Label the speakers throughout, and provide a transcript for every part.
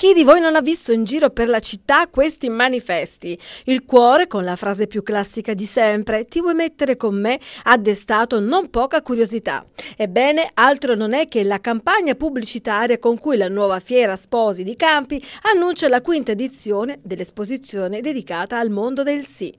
Speaker 1: Chi di voi non ha visto in giro per la città questi manifesti? Il cuore, con la frase più classica di sempre, ti vuoi mettere con me, ha destato non poca curiosità. Ebbene, altro non è che la campagna pubblicitaria con cui la nuova fiera Sposi di Campi annuncia la quinta edizione dell'esposizione dedicata al mondo del sì.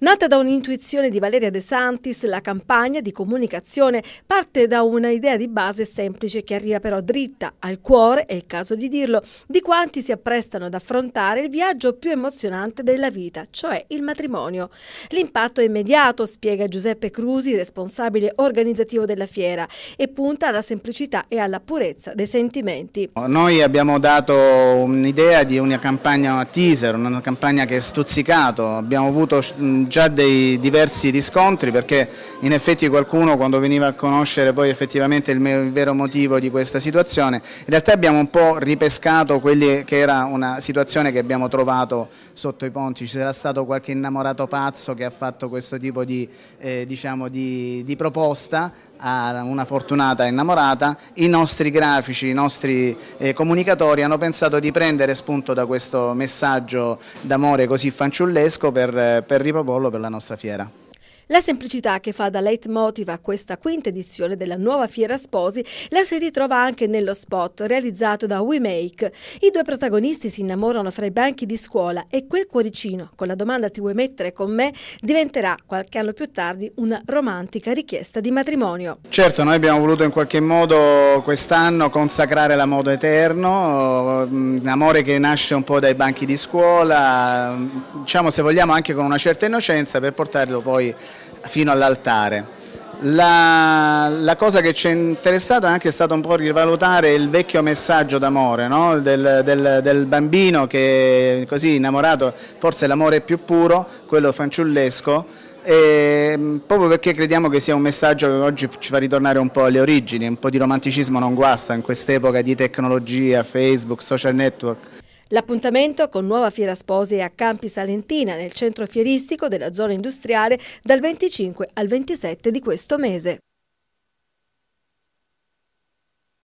Speaker 1: Nata da un'intuizione di Valeria De Santis, la campagna di comunicazione parte da una idea di base semplice che arriva però dritta al cuore, è il caso di dirlo, di quanti si apprestano ad affrontare il viaggio più emozionante della vita, cioè il matrimonio. L'impatto è immediato, spiega Giuseppe Crusi, responsabile organizzativo della fiera, e punta alla semplicità e alla purezza dei sentimenti.
Speaker 2: Noi abbiamo dato un'idea di una campagna teaser, una campagna che è stuzzicato, abbiamo avuto già dei diversi riscontri perché in effetti qualcuno quando veniva a conoscere poi effettivamente il, il vero motivo di questa situazione, in realtà abbiamo un po' ripescato quelli che era una situazione che abbiamo trovato sotto i ponti, ci sarà stato qualche innamorato pazzo che ha fatto questo tipo di, eh, diciamo di, di proposta a una fortunata innamorata, i nostri grafici, i nostri eh, comunicatori hanno pensato di prendere spunto da questo messaggio d'amore così fanciullesco per, eh, per riproporlo per la nostra fiera.
Speaker 1: La semplicità che fa da leitmotiv a questa quinta edizione della nuova Fiera Sposi la si ritrova anche nello spot realizzato da WeMake. I due protagonisti si innamorano fra i banchi di scuola e quel cuoricino con la domanda ti vuoi mettere con me diventerà qualche anno più tardi una romantica richiesta di matrimonio.
Speaker 2: Certo, noi abbiamo voluto in qualche modo quest'anno consacrare l'amore eterno, un amore che nasce un po' dai banchi di scuola, diciamo se vogliamo anche con una certa innocenza per portarlo poi fino all'altare. La, la, cosa che ci è interessato è anche stato un po' rivalutare il vecchio messaggio d'amore no? del, del, del, bambino che così innamorato, forse l'amore più puro, quello fanciullesco, e, proprio perché crediamo che sia un messaggio che oggi ci fa ritornare un po' alle origini, un po' di romanticismo non guasta in quest'epoca di tecnologia, Facebook, social network.
Speaker 1: L'appuntamento con Nuova Fiera Sposi è a Campi Salentina, nel centro fieristico della zona industriale, dal 25 al 27 di questo mese.